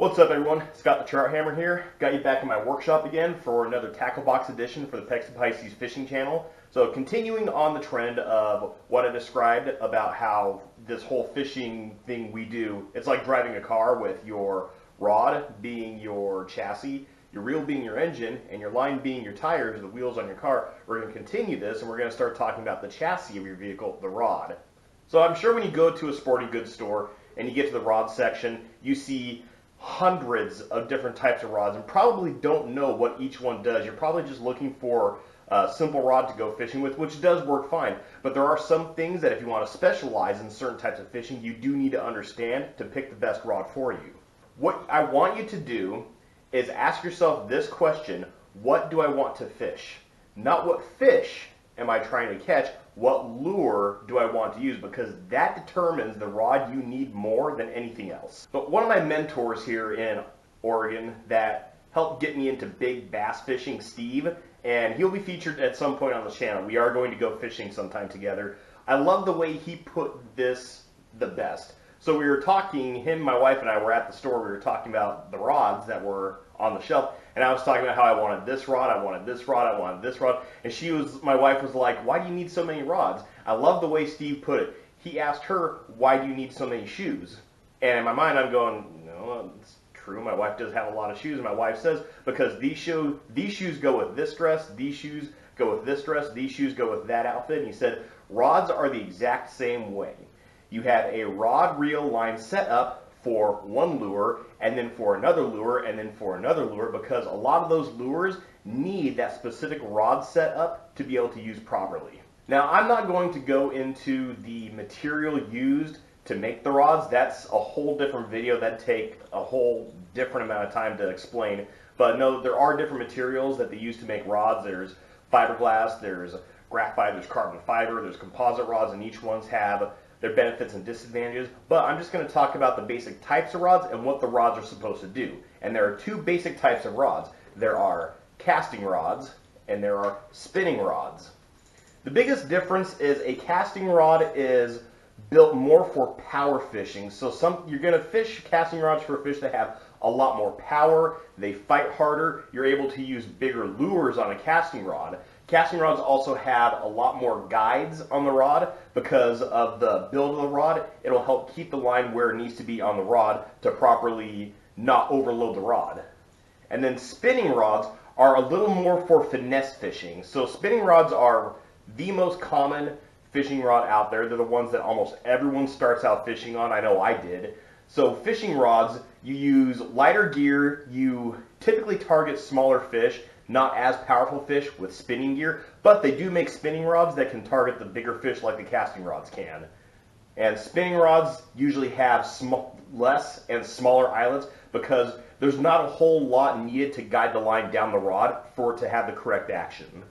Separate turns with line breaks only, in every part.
What's up everyone? Scott the Trout Hammer here. Got you back in my workshop again for another tackle box edition for the Pecs and Pisces fishing channel. So continuing on the trend of what I described about how this whole fishing thing we do, it's like driving a car with your rod being your chassis, your reel being your engine, and your line being your tires, the wheels on your car. We're going to continue this and we're going to start talking about the chassis of your vehicle, the rod. So I'm sure when you go to a sporting goods store and you get to the rod section, you see hundreds of different types of rods and probably don't know what each one does. You're probably just looking for a simple rod to go fishing with, which does work fine. But there are some things that if you want to specialize in certain types of fishing, you do need to understand to pick the best rod for you. What I want you to do is ask yourself this question, what do I want to fish? Not what fish am I trying to catch, what lure do I want to use because that determines the rod you need more than anything else. But one of my mentors here in Oregon that helped get me into big bass fishing, Steve, and he'll be featured at some point on the channel. We are going to go fishing sometime together. I love the way he put this the best. So we were talking, him, my wife, and I were at the store. We were talking about the rods that were on the shelf, and I was talking about how I wanted this rod, I wanted this rod, I wanted this rod, and she was, my wife was like, "Why do you need so many rods?" I love the way Steve put it. He asked her, "Why do you need so many shoes?" And in my mind, I'm going, "No, it's true. My wife does have a lot of shoes." And my wife says, "Because these shoes, these shoes go with this dress, these shoes go with this dress, these shoes go with that outfit." And he said, "Rods are the exact same way. You have a rod reel line set up for one lure and then for another lure and then for another lure because a lot of those lures need that specific rod setup to be able to use properly. Now I'm not going to go into the material used to make the rods. That's a whole different video that take a whole different amount of time to explain. But no, there are different materials that they use to make rods. There's fiberglass, there's graphite, there's carbon fiber, there's composite rods, and each ones have their benefits and disadvantages, but I'm just going to talk about the basic types of rods and what the rods are supposed to do. And there are two basic types of rods. There are casting rods and there are spinning rods. The biggest difference is a casting rod is built more for power fishing. So some you're going to fish casting rods for fish that have a lot more power, they fight harder, you're able to use bigger lures on a casting rod. Casting rods also have a lot more guides on the rod because of the build of the rod. It'll help keep the line where it needs to be on the rod to properly not overload the rod. And then spinning rods are a little more for finesse fishing. So spinning rods are the most common fishing rod out there. They're the ones that almost everyone starts out fishing on. I know I did. So fishing rods, you use lighter gear, you typically target smaller fish, not as powerful fish with spinning gear, but they do make spinning rods that can target the bigger fish like the casting rods can. And spinning rods usually have less and smaller eyelets because there's not a whole lot needed to guide the line down the rod for it to have the correct action.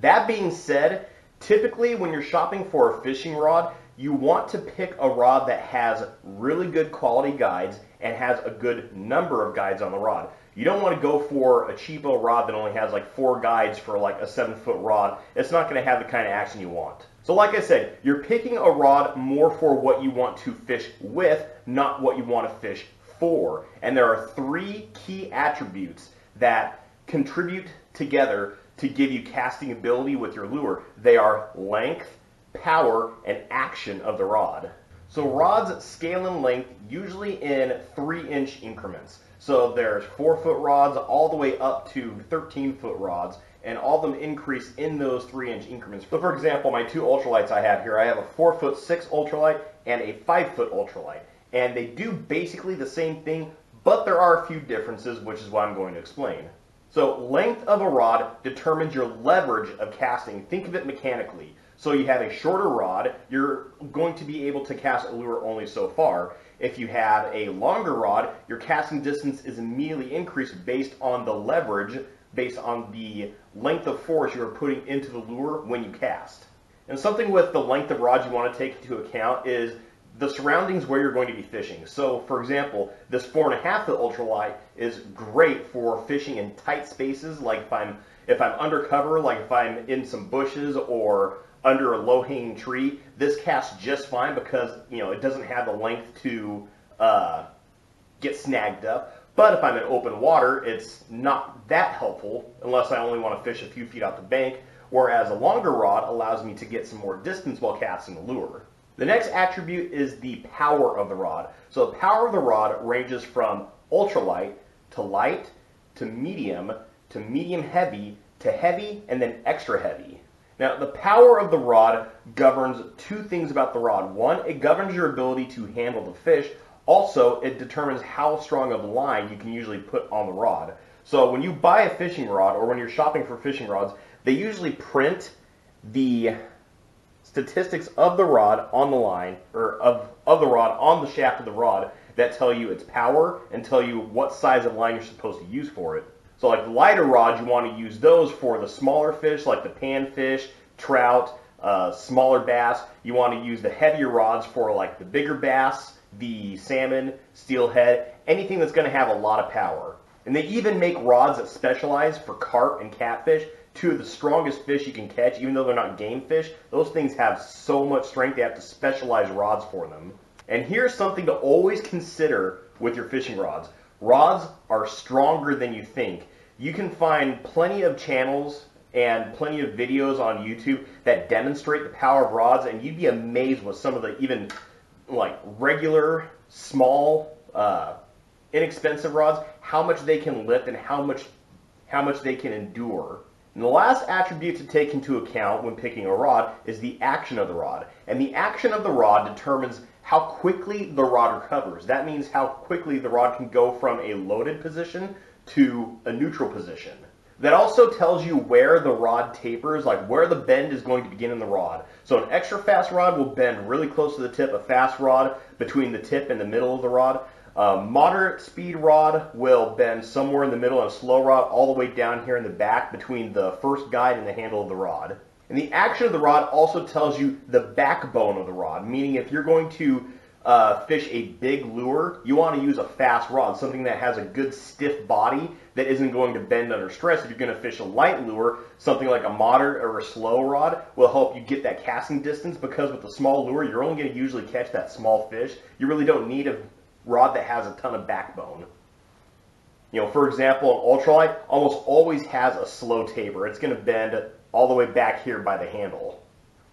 That being said, typically when you're shopping for a fishing rod, you want to pick a rod that has really good quality guides and has a good number of guides on the rod. You don't want to go for a cheapo rod that only has like four guides for like a seven foot rod. It's not going to have the kind of action you want. So like I said, you're picking a rod more for what you want to fish with, not what you want to fish for. And there are three key attributes that contribute together to give you casting ability with your lure. They are length, power, and action of the rod. So rods scale in length usually in three inch increments. So there's four foot rods all the way up to 13 foot rods and all of them increase in those three inch increments. So for example, my two ultralights I have here, I have a four foot six ultralight and a five foot ultralight. And they do basically the same thing, but there are a few differences, which is what I'm going to explain. So length of a rod determines your leverage of casting. Think of it mechanically. So you have a shorter rod, you're going to be able to cast a lure only so far. If you have a longer rod, your casting distance is immediately increased based on the leverage, based on the length of force you're putting into the lure when you cast. And something with the length of rod you want to take into account is the surroundings where you're going to be fishing. So, for example, this four and a half foot ultralight is great for fishing in tight spaces, like if I'm if I'm undercover, like if I'm in some bushes or under a low-hanging tree, this casts just fine because you know it doesn't have the length to uh, get snagged up. But if I'm in open water, it's not that helpful unless I only want to fish a few feet out the bank, whereas a longer rod allows me to get some more distance while casting the lure. The next attribute is the power of the rod. So the power of the rod ranges from ultralight to light to medium to medium heavy to heavy and then extra heavy. Now, the power of the rod governs two things about the rod. One, it governs your ability to handle the fish. Also, it determines how strong of line you can usually put on the rod. So when you buy a fishing rod or when you're shopping for fishing rods, they usually print the statistics of the rod on the line, or of, of the rod on the shaft of the rod that tell you its power and tell you what size of line you're supposed to use for it. So like the lighter rods, you want to use those for the smaller fish like the panfish, trout, uh, smaller bass. You want to use the heavier rods for like the bigger bass, the salmon, steelhead, anything that's going to have a lot of power. And they even make rods that specialize for carp and catfish, two of the strongest fish you can catch, even though they're not game fish. Those things have so much strength, they have to specialize rods for them. And here's something to always consider with your fishing rods. Rods are stronger than you think. You can find plenty of channels and plenty of videos on YouTube that demonstrate the power of rods, and you'd be amazed with some of the even like regular, small, uh, inexpensive rods, how much they can lift and how much how much they can endure. And the last attribute to take into account when picking a rod is the action of the rod. And the action of the rod determines how quickly the rod recovers. That means how quickly the rod can go from a loaded position to a neutral position. That also tells you where the rod tapers, like where the bend is going to begin in the rod. So an extra fast rod will bend really close to the tip, a fast rod between the tip and the middle of the rod. A moderate speed rod will bend somewhere in the middle, and a slow rod all the way down here in the back between the first guide and the handle of the rod. And the action of the rod also tells you the backbone of the rod, meaning if you're going to uh, fish a big lure, you want to use a fast rod, something that has a good stiff body that isn't going to bend under stress. If you're going to fish a light lure, something like a moderate or a slow rod will help you get that casting distance because with a small lure, you're only going to usually catch that small fish. You really don't need a rod that has a ton of backbone. You know, for example, an ultralight almost always has a slow taper. It's going to bend all the way back here by the handle.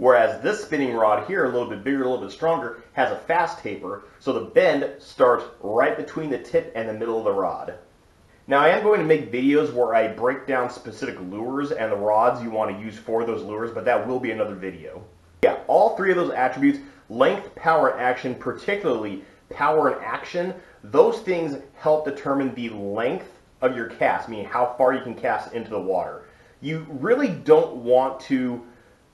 Whereas this spinning rod here, a little bit bigger, a little bit stronger, has a fast taper, so the bend starts right between the tip and the middle of the rod. Now I am going to make videos where I break down specific lures and the rods you want to use for those lures, but that will be another video. Yeah, all three of those attributes, length, power, and action, particularly power and action, those things help determine the length of your cast, meaning how far you can cast into the water. You really don't want to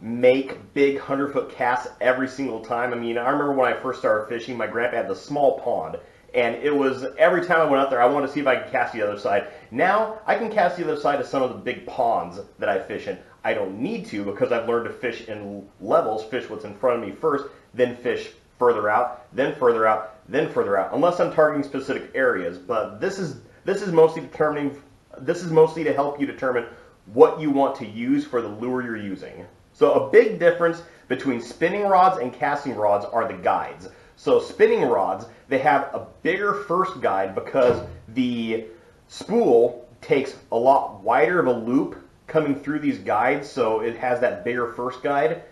make big 100 foot casts every single time. I mean, I remember when I first started fishing, my grandpa had the small pond. And it was every time I went out there, I wanted to see if I could cast the other side. Now I can cast the other side of some of the big ponds that I fish in. I don't need to because I've learned to fish in levels, fish what's in front of me first, then fish further out, then further out, then further out, unless I'm targeting specific areas. But this is this is mostly determining this is mostly to help you determine what you want to use for the lure you're using. So a big difference between spinning rods and casting rods are the guides. So spinning rods, they have a bigger first guide because the spool takes a lot wider of a loop coming through these guides, so it has that bigger first guide.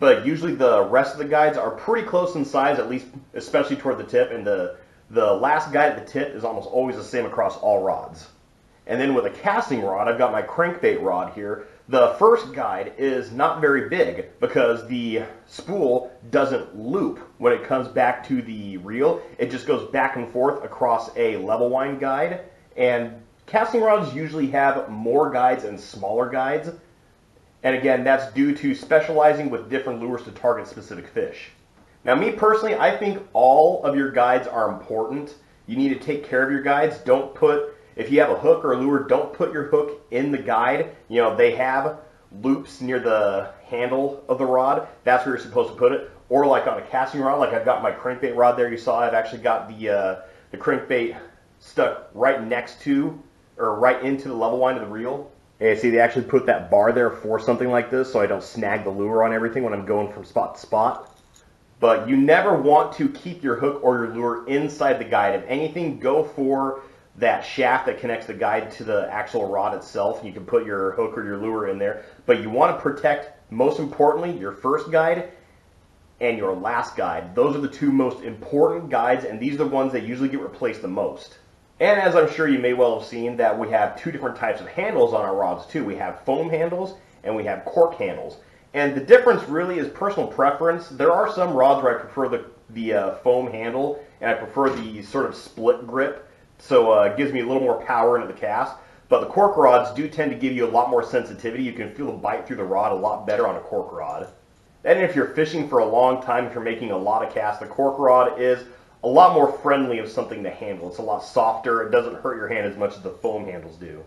But usually the rest of the guides are pretty close in size, at least especially toward the tip, and the, the last guide at the tip is almost always the same across all rods. And then with a casting rod, I've got my crankbait rod here. The first guide is not very big because the spool doesn't loop when it comes back to the reel. It just goes back and forth across a level wind guide. And casting rods usually have more guides and smaller guides. And again, that's due to specializing with different lures to target specific fish. Now, me personally, I think all of your guides are important. You need to take care of your guides. Don't put if you have a hook or a lure, don't put your hook in the guide. You know, they have loops near the handle of the rod. That's where you're supposed to put it. Or like on a casting rod, like I've got my crankbait rod there. You saw I've actually got the uh, the crankbait stuck right next to or right into the level wind of the reel. And see, they actually put that bar there for something like this, so I don't snag the lure on everything when I'm going from spot to spot. But you never want to keep your hook or your lure inside the guide. If anything, go for that shaft that connects the guide to the actual rod itself. You can put your hook or your lure in there, but you want to protect, most importantly, your first guide and your last guide. Those are the two most important guides, and these are the ones that usually get replaced the most. And as I'm sure you may well have seen, that we have two different types of handles on our rods too. We have foam handles and we have cork handles. And the difference really is personal preference. There are some rods where I prefer the, the uh, foam handle and I prefer the sort of split grip. So uh, it gives me a little more power into the cast. But the cork rods do tend to give you a lot more sensitivity. You can feel the bite through the rod a lot better on a cork rod. And if you're fishing for a long time, if you're making a lot of casts, the cork rod is a lot more friendly of something to handle. It's a lot softer. It doesn't hurt your hand as much as the foam handles do.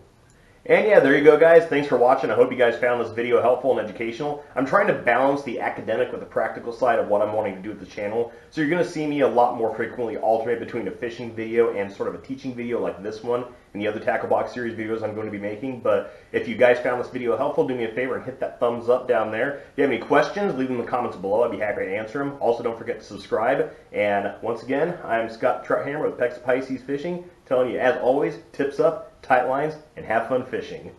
And yeah, there you go, guys. Thanks for watching. I hope you guys found this video helpful and educational. I'm trying to balance the academic with the practical side of what I'm wanting to do with the channel. So you're going to see me a lot more frequently alternate between a fishing video and sort of a teaching video like this one and the other Tackle Box series videos I'm going to be making. But if you guys found this video helpful, do me a favor and hit that thumbs up down there. If you have any questions, leave them in the comments below. I'd be happy to answer them. Also, don't forget to subscribe. And once again, I'm Scott Trouthammer with Texas Pisces Fishing, telling you, as always, tips up, tight lines, and have fun fishing.